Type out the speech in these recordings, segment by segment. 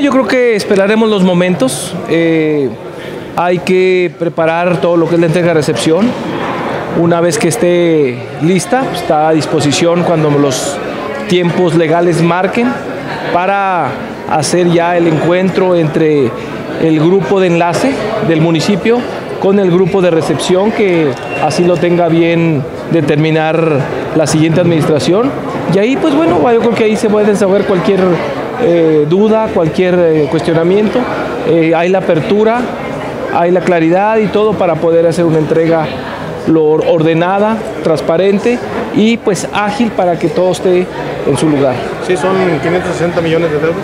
Yo creo que esperaremos los momentos. Eh, hay que preparar todo lo que es la entrega-recepción. Una vez que esté lista, está a disposición cuando los tiempos legales marquen para hacer ya el encuentro entre el grupo de enlace del municipio con el grupo de recepción que así lo tenga bien determinar la siguiente administración. Y ahí, pues bueno, yo creo que ahí se puede desahogar cualquier eh, duda, cualquier eh, cuestionamiento. Eh, hay la apertura, hay la claridad y todo para poder hacer una entrega lo ordenada, transparente y pues ágil para que todo esté en su lugar. Sí, son 560 millones de deudas.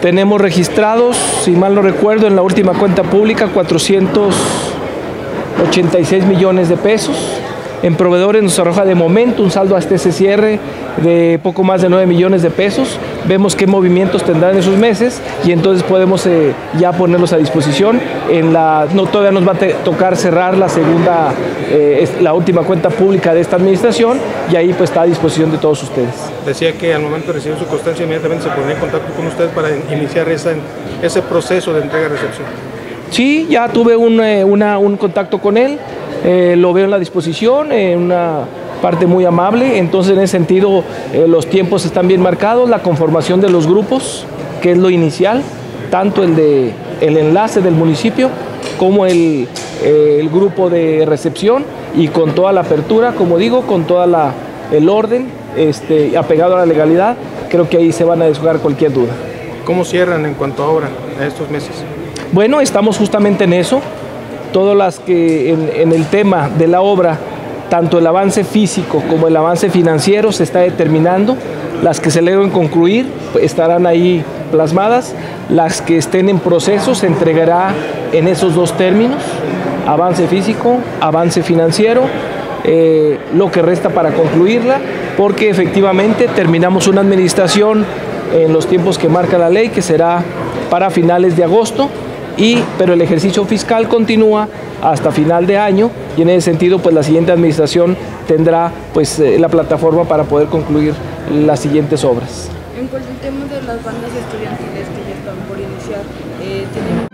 Tenemos registrados, si mal no recuerdo, en la última cuenta pública 486 millones de pesos en proveedores nos arroja de momento un saldo hasta ese cierre de poco más de 9 millones de pesos. Vemos qué movimientos tendrán esos meses y entonces podemos eh, ya ponerlos a disposición. En la, no, todavía nos va a tocar cerrar la segunda, eh, la última cuenta pública de esta administración y ahí pues está a disposición de todos ustedes. Decía que al momento de recibir su constancia inmediatamente se pondría en contacto con usted para iniciar esa, ese proceso de entrega-recepción. Sí, ya tuve un, eh, un contacto con él. Eh, lo veo en la disposición, en una parte muy amable, entonces en ese sentido eh, los tiempos están bien marcados, la conformación de los grupos, que es lo inicial, tanto el de el enlace del municipio como el, eh, el grupo de recepción y con toda la apertura, como digo, con toda la el orden, este, apegado a la legalidad, creo que ahí se van a desjugar cualquier duda. ¿Cómo cierran en cuanto a obra a estos meses? Bueno, estamos justamente en eso todas las que en, el tema de la obra, tanto el avance físico como el avance financiero se está determinando. Las que se deben concluir estarán ahí plasmadas. Las que estén en proceso se entregará en esos dos términos, avance físico, avance financiero, eh, lo que resta para concluirla, porque efectivamente terminamos una administración en los tiempos que marca la ley, que será para finales de agosto, y, pero el ejercicio fiscal continúa hasta final de año y en ese sentido pues la siguiente administración tendrá pues eh, la plataforma para poder concluir las siguientes obras. En cuanto al tema de las bandas estudiantiles que ya están por iniciar, eh, ¿tienen